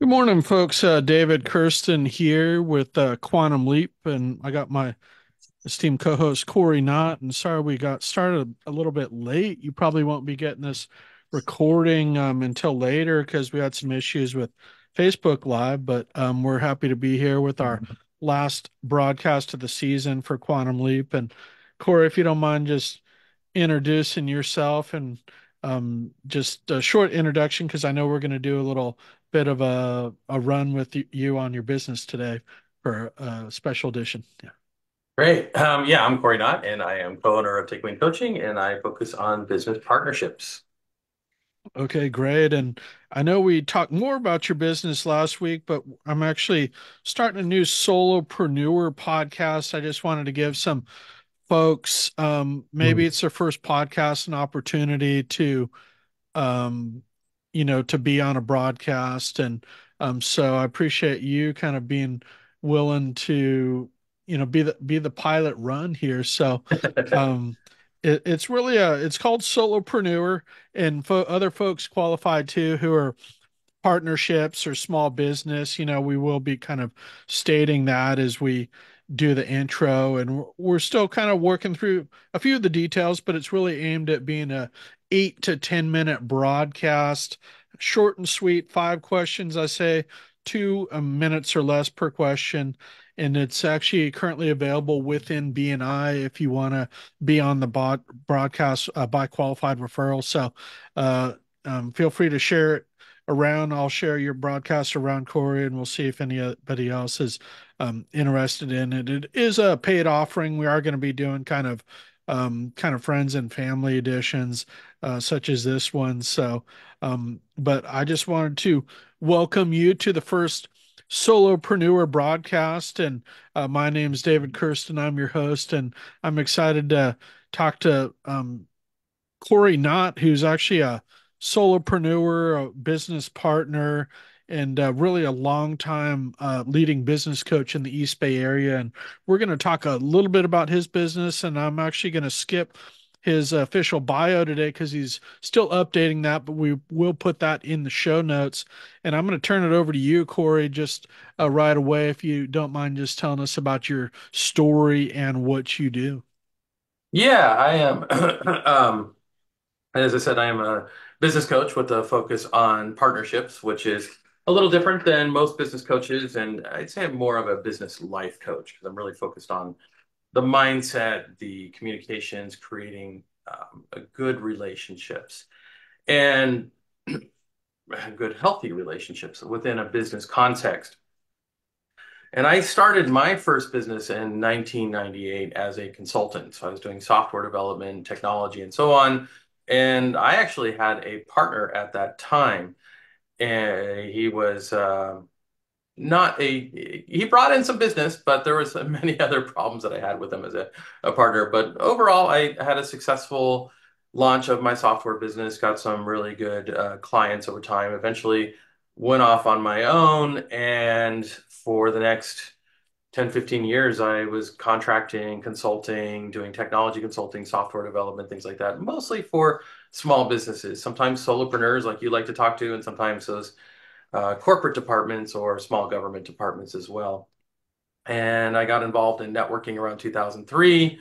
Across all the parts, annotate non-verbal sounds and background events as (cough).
Good morning, folks. Uh, David Kersten here with uh, Quantum Leap, and I got my esteemed co-host Cory Knott. And sorry we got started a little bit late. You probably won't be getting this recording um, until later because we had some issues with Facebook Live. But um, we're happy to be here with our last broadcast of the season for Quantum Leap. And Cory, if you don't mind, just introducing yourself and um, just a short introduction because I know we're going to do a little bit of a, a run with you on your business today for a special edition. Yeah. Great. Um, yeah, I'm Cory Knott, and I am co-owner of Take Wing Coaching, and I focus on business partnerships. Okay, great. And I know we talked more about your business last week, but I'm actually starting a new solopreneur podcast. I just wanted to give some folks, um, maybe it's their first podcast, an opportunity to, um, you know, to be on a broadcast. And um, so I appreciate you kind of being willing to, you know, be the be the pilot run here. So (laughs) um, it, it's really a it's called solopreneur, and fo- other folks qualified too who are partnerships or small business. You know, we will be kind of stating that as we do the intro and we're still kind of working through a few of the details but it's really aimed at being a 8 to 10 minute broadcast. Short and sweet five questions i say two um, minutes or less per question. And it's actually currently available within BNI if you want to be on the bot broadcast uh, by qualified referral. So uh, um, feel free to share it around. I'll share your broadcast around Cory, and we'll see if anybody else is um, interested in it. It is a paid offering. We are going to be doing kind of um, kind of friends and family editions, uh, such as this one. So, um, but I just wanted to welcome you to the first solopreneur broadcast. And uh, my name is David Kersten. I'm your host, and I'm excited to talk to um, Cory Knott, who's actually a solopreneur, a business partner, and uh, really a long time uh, leading business coach in the East Bay area. And we're going to talk a little bit about his business. And I'm actually going to skip his official bio today because he's still updating that, but we will put that in the show notes. And I'm going to turn it over to you, Cory, just uh, right away, if you don't mind just telling us about your story and what you do. Yeah, I am. (clears throat) um, as I said, I am a business coach with a focus on partnerships, which is a little different than most business coaches. And I'd say I'm more of a business life coach because I'm really focused on the mindset, the communications, creating um, good relationships and (clears throat) good, healthy relationships within a business context. And I started my first business in 1998 as a consultant. So I was doing software development, technology, and so on. And I actually had a partner at that time, and he was uh, not a he brought in some business, but there was (laughs) many other problems that I had with him as a, a partner. But overall, I had a successful launch of my software business, got some really good uh, clients over time. Eventually, went off on my own, and for the next 10, 15 years, I was contracting, consulting, doing technology consulting, software development, things like that, mostly for small businesses, sometimes solopreneurs like you like to talk to, and sometimes those uh, corporate departments or small government departments as well. And I got involved in networking around 2003.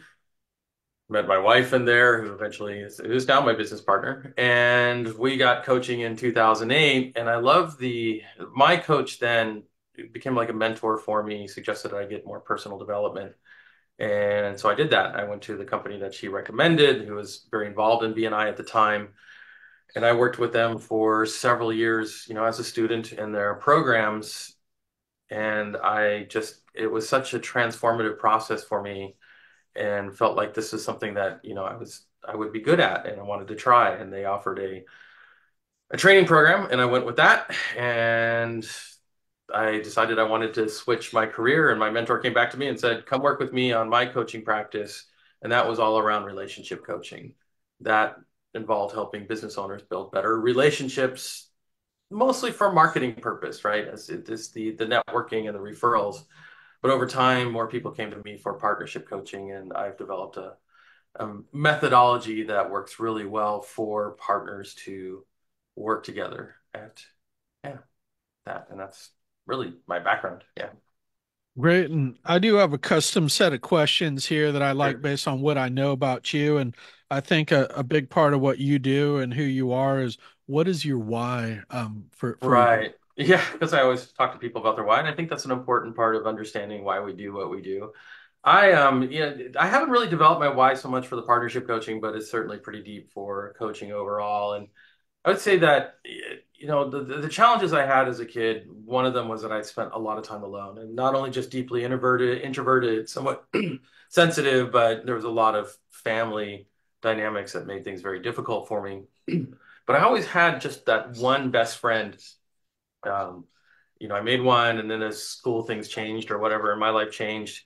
Met my wife in there, who eventually is who's now my business partner, and we got coaching in 2008. And I love the my coach then became like a mentor for me, suggested I get more personal development. And so I did that. I went to the company that she recommended, who was very involved in BNI at the time. And I worked with them for several years, you know, as a student in their programs. And I just, it was such a transformative process for me and felt like this was something that, you know, I was, I would be good at and I wanted to try. And they offered a, a training program and I went with that. And I decided I wanted to switch my career, and my mentor came back to me and said, "Come work with me on my coaching practice." And that was all around relationship coaching. That involved helping business owners build better relationships, mostly for marketing purpose, right? As it is the the networking and the referrals. But over time, more people came to me for partnership coaching, and I've developed a, a methodology that works really well for partners to work together at yeah that. And that's really my background. Yeah. Great. And I do have a custom set of questions here that I like Sure. based on what I know about you. And I think a, a big part of what you do and who you are is what is your why um, for for you? Right. (laughs) Yeah, because I always talk to people about their why, and I think that's an important part of understanding why we do what we do. I um yeah, I haven't really developed my why so much for the partnership coaching, but it's certainly pretty deep for coaching overall. And I would say that you know the the challenges I had as a kid, one of them was that I spent a lot of time alone, and not only just deeply introverted, introverted, somewhat (clears throat) sensitive, but there was a lot of family dynamics that made things very difficult for me. (clears throat) But I always had just that one best friend um, you know, I made one, and then as school things changed or whatever, and my life changed,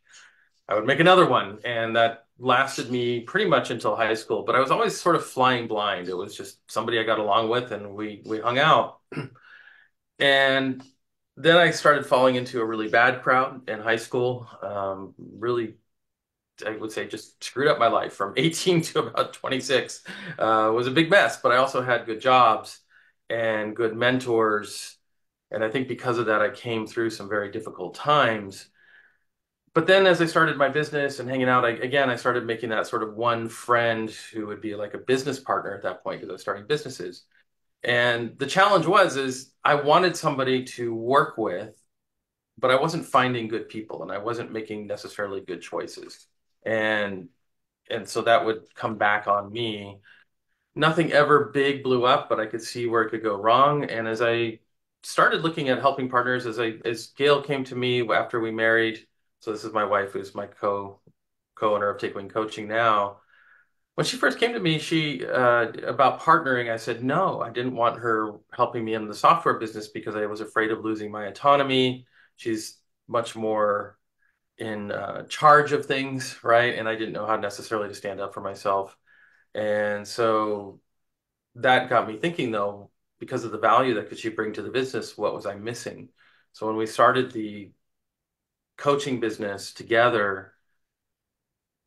I would make another one, and that lasted me pretty much until high school. But I was always sort of flying blind. It was just somebody I got along with, and we we hung out. (clears throat) And then I started falling into a really bad crowd in high school. Um, really, I would say, just screwed up my life from (laughs) 18 to about 26. Uh, was a big mess, but I also had good jobs and good mentors and I think because of that, I came through some very difficult times. But then as I started my business and hanging out, I, again, I started making that sort of one friend who would be like a business partner at that point because I was starting businesses. And the challenge was is I wanted somebody to work with, but I wasn't finding good people and I wasn't making necessarily good choices. And and so that would come back on me nothing ever big blew up, but I could see where it could go wrong. And as I started looking at helping partners, as I as Gail came to me after we married, so this is my wife, who's my co co-owner of Take Wing Coaching now. When she first came to me, she uh, about partnering, I said no. I didn't want her helping me in the software business because I was afraid of losing my autonomy. She's much more in uh, charge of things, right? And I didn't know how necessarily to stand up for myself. And so that got me thinking though, because of the value that could she bring to the business, what was I missing? So when we started the coaching business together,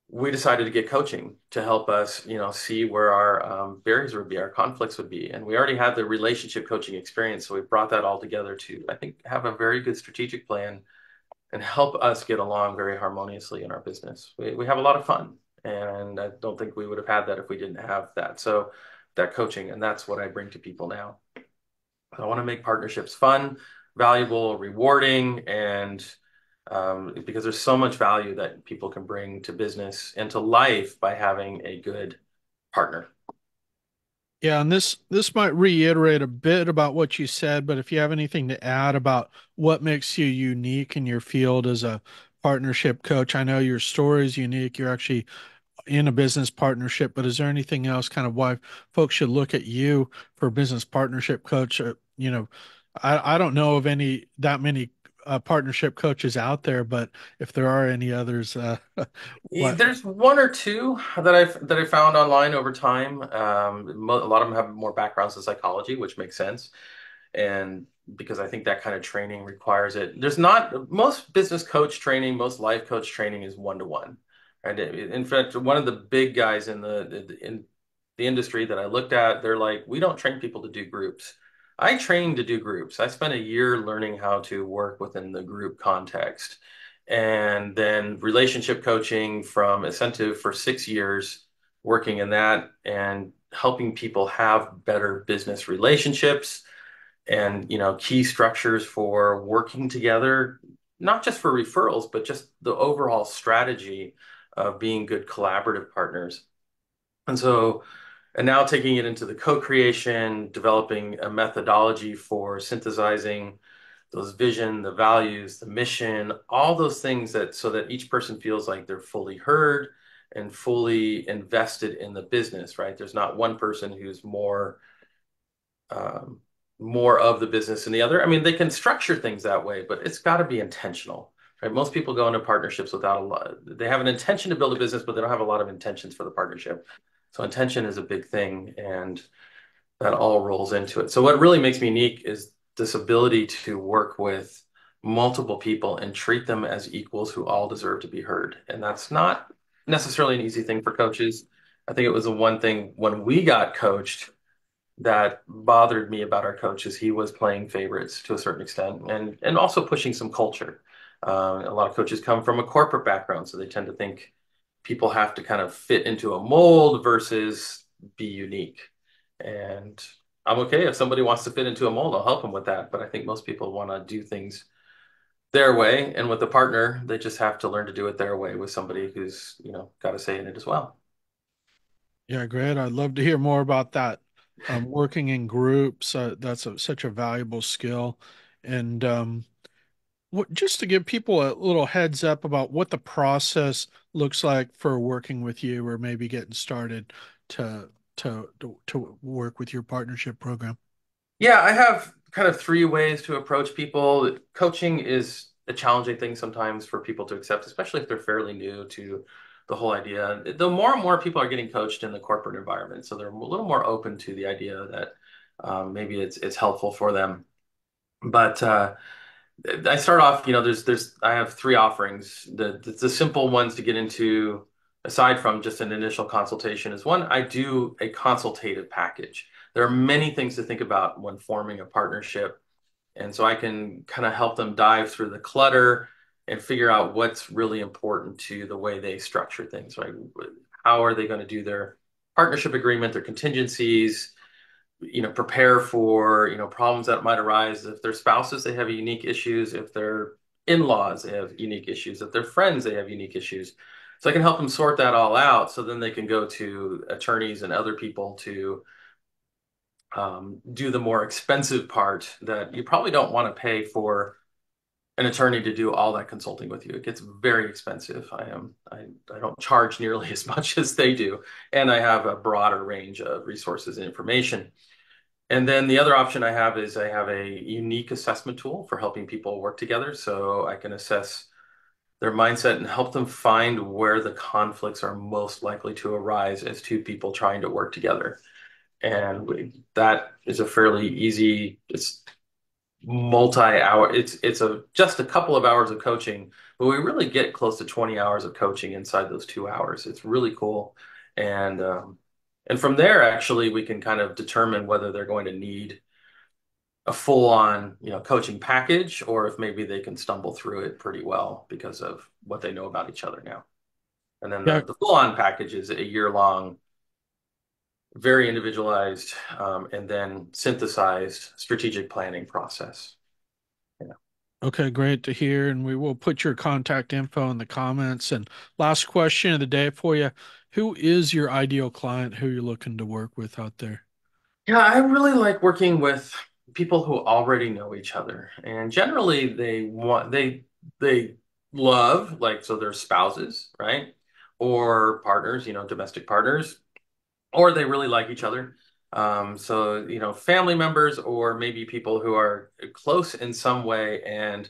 we decided to get coaching to help us, you know, see where our um, barriers would be, our conflicts would be. And we already had the relationship coaching experience. So we brought that all together to, I think, have a very good strategic plan and help us get along very harmoniously in our business. We, we have a lot of fun. And I don't think we would have had that if we didn't have that. So that coaching, and that's what I bring to people now. I want to make partnerships fun, valuable, rewarding, and um, because there's so much value that people can bring to business and to life by having a good partner. Yeah, and this this might reiterate a bit about what you said, but if you have anything to add about what makes you unique in your field as a partnership coach, I know your story is unique. You're actually in a business partnership, but is there anything else kind of why folks should look at you for business partnership coach? Uh, you know, I, I don't know of any that many uh, partnership coaches out there, but if there are any others, uh? (laughs) There's one or two that I've that I found online over time. Um, a lot of them have more backgrounds in psychology, which makes sense. And because I think that kind of training requires it. There's not most business coach training, most life coach training is one to one. Right? In fact, one of the big guys in the in the industry that I looked at, they're like, we don't train people to do groups. I trained to do groups. I spent a year learning how to work within the group context. And then relationship coaching from Incentive for six years, working in that and helping people have better business relationships and you know key structures for working together, not just for referrals, but just the overall strategy of being good collaborative partners. And so and now taking it into the co-creation, developing a methodology for synthesizing those vision, the values, the mission, all those things that so that each person feels like they're fully heard and fully invested in the business, right? There's not one person who's more um, more of the business than the other. I mean, they can structure things that way, but it's got to be intentional, right? Most people go into partnerships without a lot. They have an intention to build a business, but they don't have a lot of intentions for the partnership. So intention is a big thing, and that all rolls into it. So what really makes me unique is this ability to work with multiple people and treat them as equals who all deserve to be heard. And that's not necessarily an easy thing for coaches. I think it was the one thing when we got coached, that bothered me about our coaches. he was playing favorites to a certain extent and and also pushing some culture. Uh, a lot of coaches come from a corporate background, so they tend to think people have to kind of fit into a mold versus be unique. And I'm okay if somebody wants to fit into a mold, I'll help them with that. But I think most people want to do things their way, and with a partner, they just have to learn to do it their way with somebody who's, you know, got a say in it as well. Yeah, great. I'd love to hear more about that. Um, working in groups, uh, that's a, such a valuable skill. And um, just to give people a little heads up about what the process looks like for working with you or maybe getting started to to to, to work with your partnership program. Yeah, I have kind of three ways to approach people. Coaching is a challenging thing sometimes for people to accept, especially if they're fairly new to the whole idea. The more and more people are getting coached in the corporate environment, so they're a little more open to the idea that um, maybe it's it's helpful for them. But uh, I start off, you know, there's there's I have three offerings. The the, the simple ones to get into, aside from just an initial consultation, is one, I do a consultative package. There are many things to think about when forming a partnership. And so I can kind of help them dive through the clutter and figure out what's really important to the way they structure things, right? How are they going to do their partnership agreement, their contingencies? You know, prepare for, you know, problems that might arise. If they're spouses, they have unique issues. If they're in-laws, they have unique issues. If they're friends, they have unique issues. So I can help them sort that all out so then they can go to attorneys and other people to um, do the more expensive part that you probably don't want to pay for an attorney to do all that consulting with you. It gets very expensive. I am I, I don't charge (laughs) nearly as much as they do, and I have a broader range of resources and information. And then the other option I have is I have a unique assessment tool for helping people work together. So I can assess their mindset and help them find where the conflicts are most likely to arise as two people trying to work together. And that is a fairly easy, it's multi-hour, it's it's a just a couple of hours of coaching, but we really get close to 20 hours of coaching inside those two hours. It's really cool. And um, and from there, actually, we can kind of determine whether they're going to need a full-on, you know, coaching package or if maybe they can stumble through it pretty well because of what they know about each other now. And then the, the full-on package is a year-long, very individualized, um, and then synthesized strategic planning process. Yeah. Okay, great to hear. And we will put your contact info in the comments. And last question of the day for you. Who is your ideal client who you're looking to work with out there? Yeah, I really like working with people who already know each other. And generally they want they they love like so their spouses, right? Or partners, you know, domestic partners, or they really like each other. Um, so, you know, family members or maybe people who are close in some way. And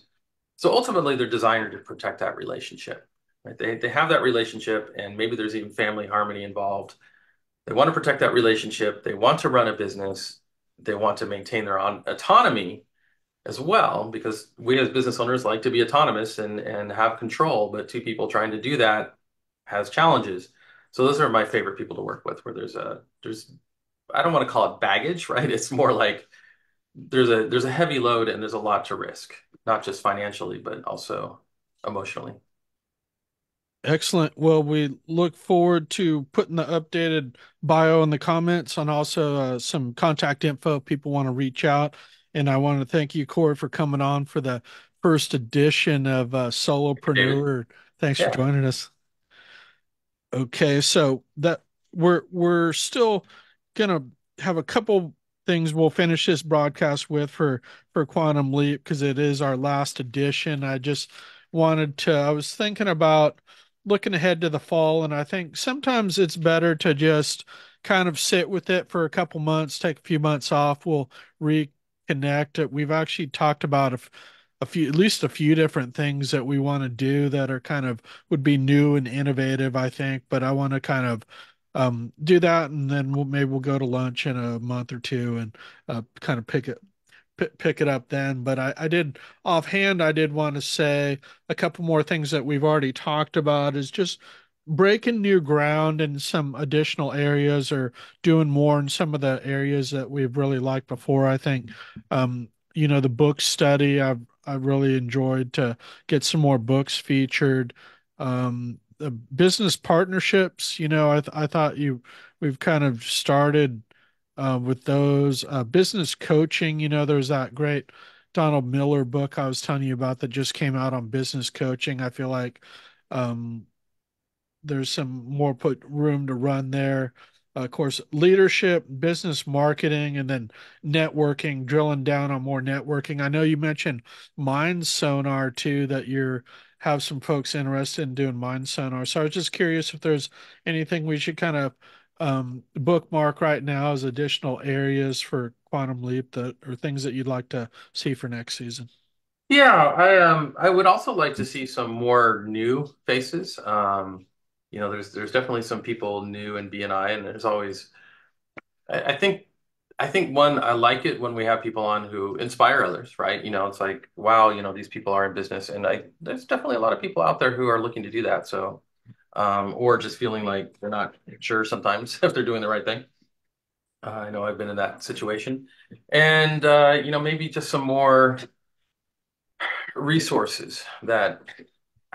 so ultimately they're designed to protect that relationship. Right? They they have that relationship and maybe there's even family harmony involved. They want to protect that relationship. They want to run a business. They want to maintain their own autonomy as well, because we as business owners like to be autonomous and, and have control, but two people trying to do that has challenges. So those are my favorite people to work with, where there's a there's I don't want to call it baggage, (laughs) right? It's more like there's a there's a heavy load and there's a lot to risk, not just financially, but also emotionally. Excellent. Well, we look forward to putting the updated bio in the comments and also uh, some contact info if people want to reach out. And I want to thank you, Cory, for coming on for the first edition of uh, Solopreneur. Thanks for joining us. Okay, so that we're we're still gonna have a couple things we'll finish this broadcast with for for Quantum Leap because it is our last edition. I just wanted to, I was thinking about looking ahead to the fall, and I think sometimes it's better to just kind of sit with it for a couple months, take a few months off. We'll reconnect. It. We've actually talked about a, f- a few, at least a few different things that we want to do that are kind of would be new and innovative, I think. But I want to kind of um, do that, and then we'll maybe we'll go to lunch in a month or two and uh, kind of pick it pick, it up then. But I, I did offhand, I did want to say a couple more things that we've already talked about is just breaking new ground in some additional areas or doing more in some of the areas that we've really liked before. I think, um, you know, the book study, I've I've really enjoyed to get some more books featured. Um, the business partnerships, you know, I th I thought you we've kind of started uh, with those. Uh, business coaching, you know, there's that great Donald Miller book I was telling you about that just came out on business coaching. I feel like um, there's some more put room to run there. Of course, leadership, business marketing, and then networking, drilling down on more networking. I know you mentioned Mind Sonar too, that you're have some folks interested in doing Mind Sonar. So I was just curious if there's anything we should kind of um, bookmark right now as additional areas for Quantum Leap that or things that you'd like to see for next season. Yeah, I um I would also like to see some more new faces. Um, you know, there's there's definitely some people new in BNI, and there's always I, I think I think one I like it when we have people on who inspire others, right? You know, it's like wow, you know, these people are in business, and I there's definitely a lot of people out there who are looking to do that. So, um, or just feeling like they're not sure sometimes (laughs) if they're doing the right thing. Uh, I know I've been in that situation, and uh, you know, maybe just some more resources that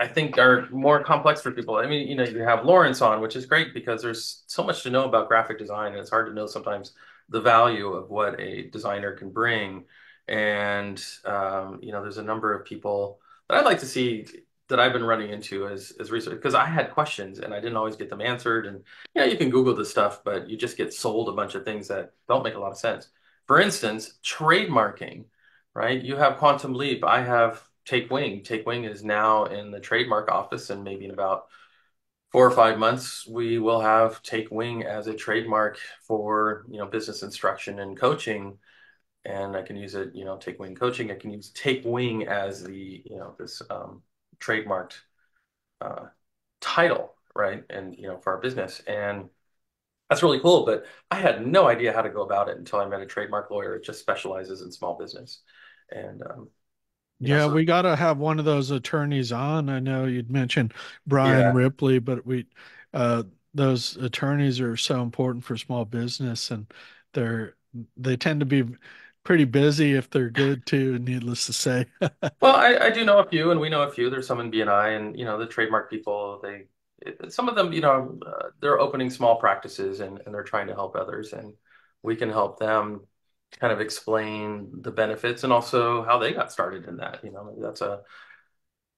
I think are more complex for people. I mean, you know, you have Lawrence on, which is great because there's so much to know about graphic design, and it's hard to know sometimes the value of what a designer can bring. And um, you know, there's a number of people that I'd like to see that I've been running into as as research because I had questions and I didn't always get them answered. And yeah, you know, you can Google this stuff, but you just get sold a bunch of things that don't make a lot of sense. For instance, trademarking, right? You have Quantum Leap. I have Take Wing. Take Wing is now in the trademark office, and maybe in about four or five months, we will have Take Wing as a trademark for, you know, business instruction and coaching. And I can use it, you know, Take Wing coaching. I can use Take Wing as the, you know, this um, trademarked uh, title, right? And, you know, for our business. And that's really cool. But I had no idea how to go about it until I met a trademark lawyer. It just specializes in small business. And um, Yeah, we got to have one of those attorneys on. I know you'd mentioned Brian yeah. Ripley, but we, uh, those attorneys are so important for small business and they're, they tend to be pretty busy if they're good too, needless to say. (laughs) Well, I, I do know a few, and we know a few. There's some in BNI, and you know the trademark people. They, some of them, you know, uh, they're opening small practices, and and they're trying to help others, and we can help them kind of explain the benefits and also how they got started in that. You know, that's a.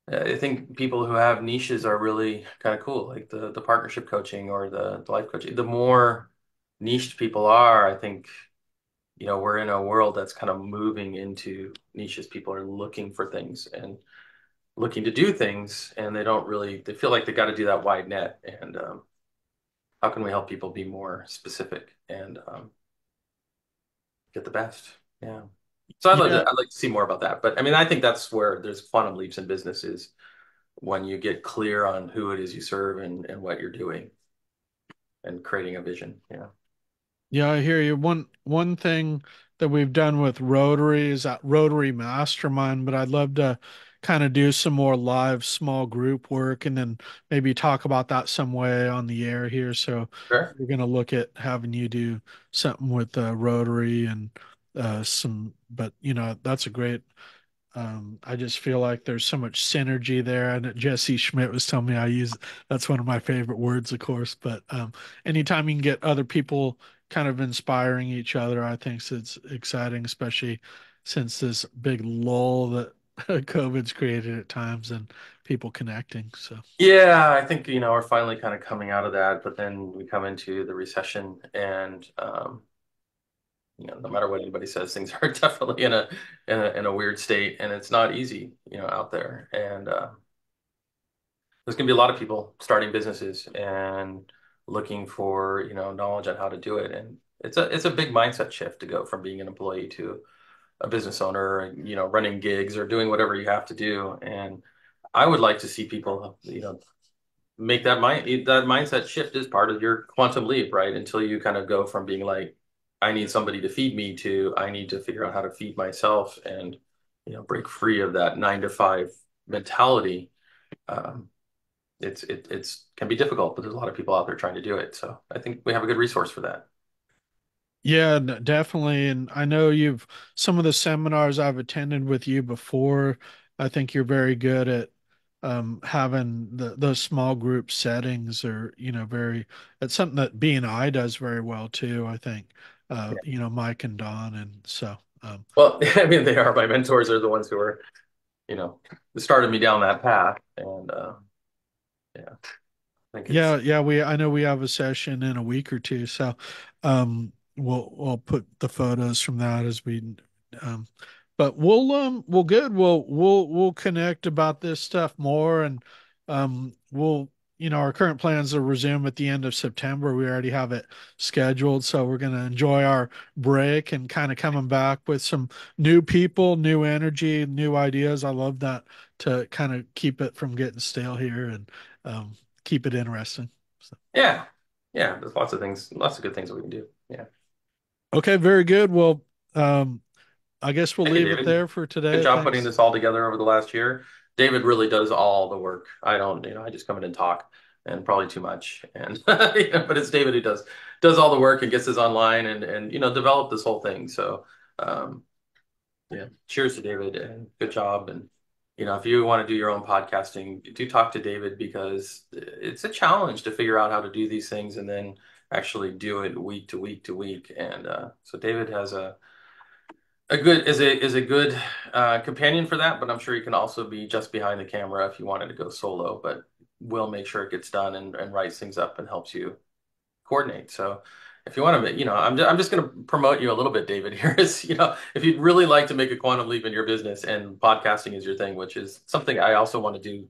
I think people who have niches are really kind of cool, like the the partnership coaching or the, the life coaching. The more niched people are, I think you know, we're in a world that's kind of moving into niches. People are looking for things and looking to do things, and they don't really, they feel like they got to do that wide net. And um, how can we help people be more specific and um, get the best? Yeah. So I'd like to, I'd like to see more about that. But I mean, I think that's where there's quantum leaps in businesses when you get clear on who it is you serve and, and what you're doing and creating a vision. Yeah. Yeah, I hear you. One one thing that we've done with Rotary is that Rotary Mastermind, but I'd love to kind of do some more live small group work and then maybe talk about that some way on the air here. So Sure. we're gonna look at having you do something with uh, Rotary and uh, some, but you know, that's a great um, I just feel like there's so much synergy there. And Jesse Schmidt was telling me I use that's one of my favorite words, of course. But um, anytime you can get other people kind of inspiring each other, I think it's exciting, especially since this big lull that (laughs) COVID's created at times and people connecting. So, Yeah, I think, you know, we're finally kind of coming out of that, but then we come into the recession and um, you know, no matter what anybody says, things are (laughs) definitely in a in a in a weird state and it's not easy, you know, out there. And uh, there's gonna be a lot of people starting businesses and looking for, you know, knowledge on how to do it. And it's a it's a big mindset shift to go from being an employee to a business owner you know, running gigs or doing whatever you have to do. And I would like to see people, you know, make that mind that mindset shift is part of your quantum leap, right? Until you kind of go from being like, I need somebody to feed me to I need to figure out how to feed myself and you know break free of that nine to five mentality. Um, it's it it's can be difficult, but there's a lot of people out there trying to do it. So I think we have a good resource for that. Yeah, definitely. And I know you've some of the seminars I've attended with you before. I think you're very good at um, having the those small group settings, or you know, very. It's something that BNI does very well too. I think, uh, you know, Mike and Don, and so. Um, Well, (laughs) I mean, they are my mentors. They're the ones who are, you know, started me down that path. And uh, yeah, I think it's Yeah, yeah, we I know we have a session in a week or two, so um we'll we'll put the photos from that as we um but we'll um we'll good. We'll we'll we'll connect about this stuff more and um we'll you know our current plans to resume at the end of September. We already have it scheduled, so we're gonna enjoy our break and kind of coming back with some new people, new energy, new ideas. I love that to kind of keep it from getting stale here and um keep it interesting. So, yeah, yeah. There's lots of things, lots of good things that we can do. Yeah. Okay, very good. Well, um, I guess we'll Thank you, leave it David. there for today. Good job putting this all together over the last year. David really does all the work. I don't, you know, I just come in and talk and probably too much. And (laughs) you know, but it's David who does does all the work and gets us online and and you know, develop this whole thing. So um yeah, cheers to David and good job. And you know, if you want to do your own podcasting, do talk to David because it's a challenge to figure out how to do these things and then actually do it week to week to week. And uh so David has a a good is a is a good uh, companion for that, but I'm sure you can also be just behind the camera if you wanted to go solo. But we'll make sure it gets done and, and writes things up and helps you coordinate. So if you want to, you know, I'm just, I'm just going to promote you a little bit, David. (laughs) Here is, you know, if you'd really like to make a quantum leap in your business and podcasting is your thing, which is something I also want to do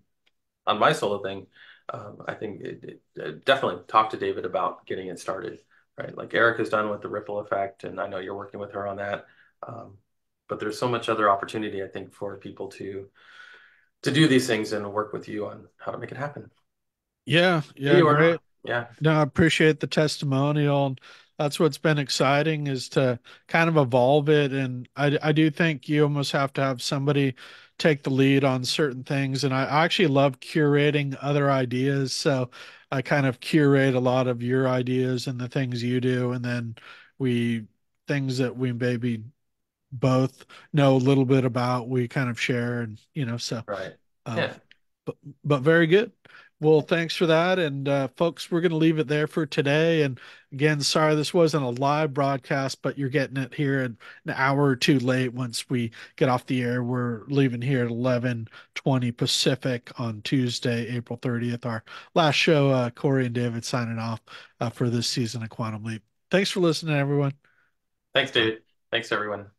on my solo thing, um, I think it, it, uh, definitely talk to David about getting it started, right? Like Eric has done with the ripple effect, and I know you're working with her on that. Um, but there's so much other opportunity, I think, for people to to do these things and work with you on how to make it happen. Yeah, yeah, great. yeah, No, I appreciate the testimonial. And that's what's been exciting is to kind of evolve it. And I, I do think you almost have to have somebody take the lead on certain things. And I actually love curating other ideas. So I kind of curate a lot of your ideas and the things you do. And then we, things that we maybe both know a little bit about, we kind of share and, you know, so right, um, yeah. but but very good. Well, thanks for that. And uh, folks, we're going to leave it there for today. And again, sorry this wasn't a live broadcast, but you're getting it here an hour or two late once we get off the air. We're leaving here at 11:20 Pacific on Tuesday, April 30th. Our last show, uh, Cory and David signing off uh, for this season of Quantum Leap. Thanks for listening, everyone. Thanks. David. Thanks, everyone.